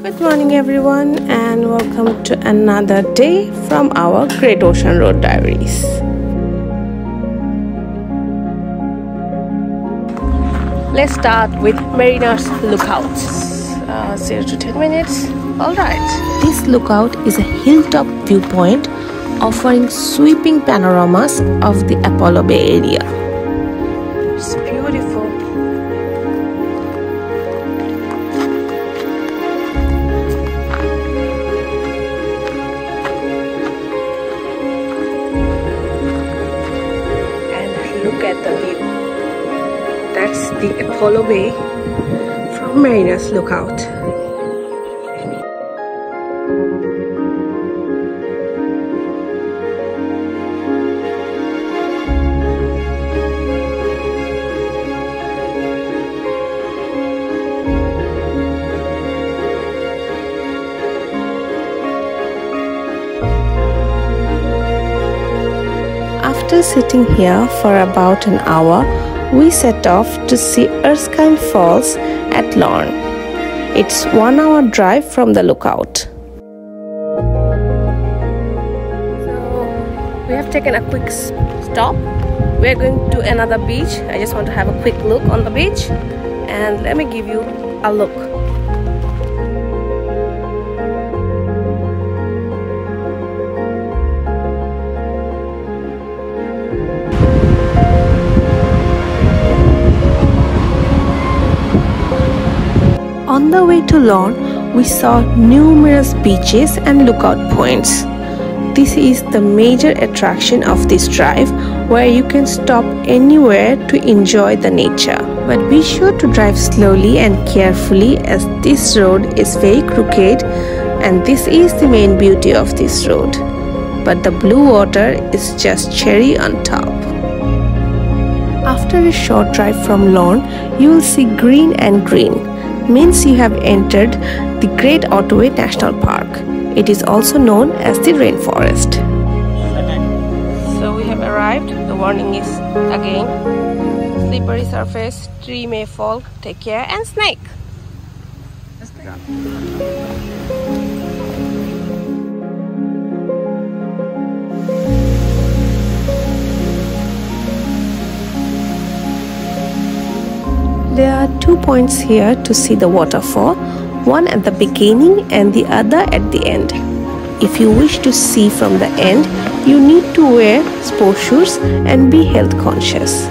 Good morning, everyone, and welcome to another day from our Great Ocean Road Diaries. Let's start with Mariners Lookout. Uh, 0 to 10 minutes. Alright. This lookout is a hilltop viewpoint offering sweeping panoramas of the Apollo Bay area. Apollo Bay from Mariners Lookout. After sitting here for about an hour, we set off to see Erskine Falls at Lorne. It's one hour drive from the lookout. So we have taken a quick stop. We're going to another beach. I just want to have a quick look on the beach and let me give you a look. On the way to Lorne, we saw numerous beaches and lookout points. This is the major attraction of this drive where you can stop anywhere to enjoy the nature. But be sure to drive slowly and carefully as this road is very crooked and this is the main beauty of this road. But the blue water is just cherry on top. After a short drive from Lorne, you will see green and green means you have entered the Great Otway National Park. It is also known as the rainforest. So we have arrived. The warning is again slippery surface, tree may fall, take care and snake. Points here to see the waterfall, one at the beginning and the other at the end. If you wish to see from the end, you need to wear sports shoes and be health conscious.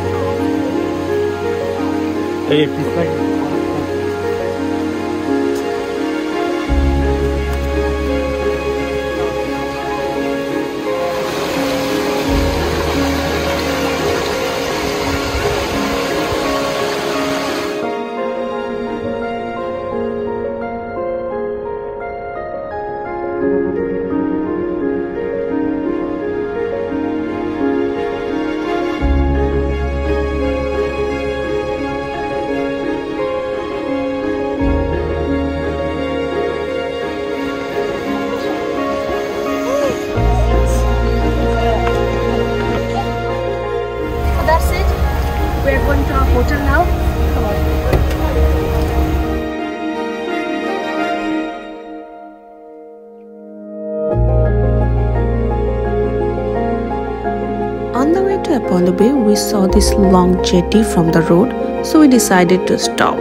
On the Bay, we saw this long jetty from the road, so we decided to stop.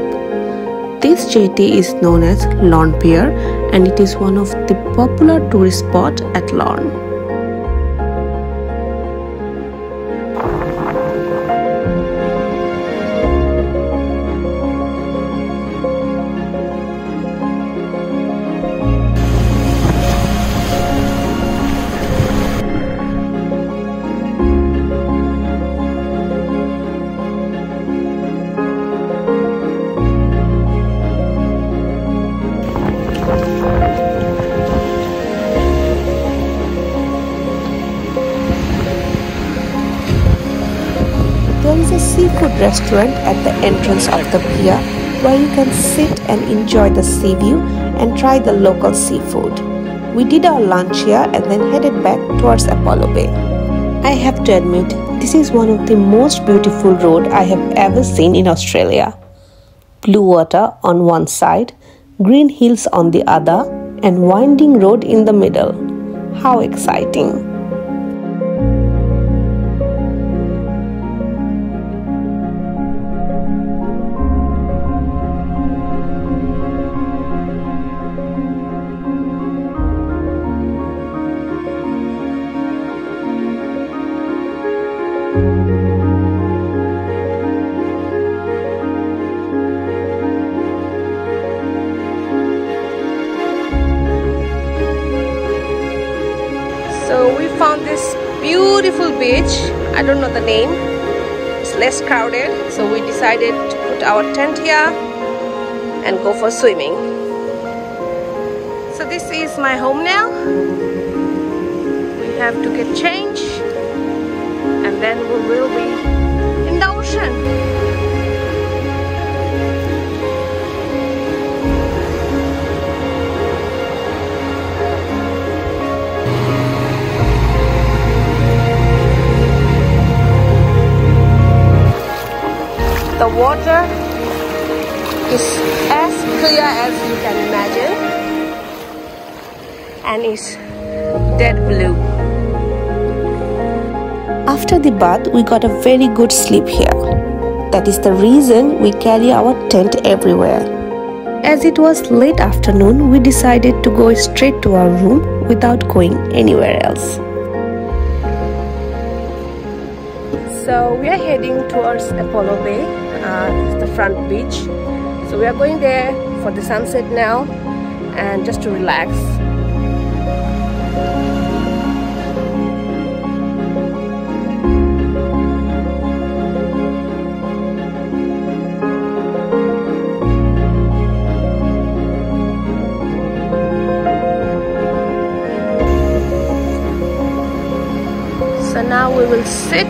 This jetty is known as Lorne Pier and it is one of the popular tourist spot at Lorne. Restaurant at the entrance of the pier where you can sit and enjoy the sea view and try the local seafood. We did our lunch here and then headed back towards Apollo Bay. I have to admit, this is one of the most beautiful road I have ever seen in Australia. Blue water on one side, green hills on the other, and winding road in the middle. How exciting! Found this beautiful beach. I don't know the name. It's less crowded. So we decided to put our tent here and go for swimming. So this is my home now. We have to get changed and then we will be in the ocean. Water is as clear as you can imagine. And is dead blue. After the bath we got a very good sleep here. That is the reason we carry our tent everywhere. As it was late afternoon we decided to go straight to our room without going anywhere else. So we are heading towards Apollo Bay, uh, the front beach. So we are going there for the sunset now and just to relax. So now we will sit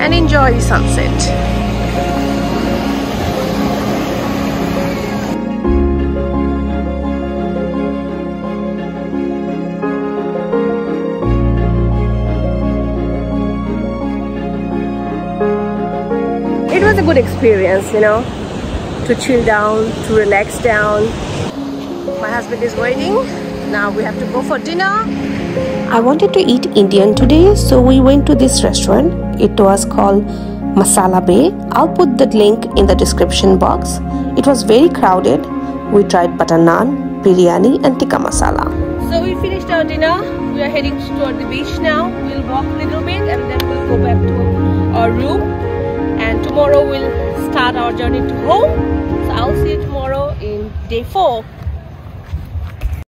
and enjoy the sunset. Good experience, you know, to chill down, to relax down. My husband is waiting. Now we have to go for dinner. I wanted to eat Indian today, so we went to this restaurant. It was called Masala Bay. I'll put the link in the description box. It was very crowded. We tried butter naan, biryani, and tikka masala. So we finished our dinner. We are heading toward the beach now. We'll walk a little bit and then we'll go back to our room. And tomorrow we'll start our journey to home. So I'll see you tomorrow in day four.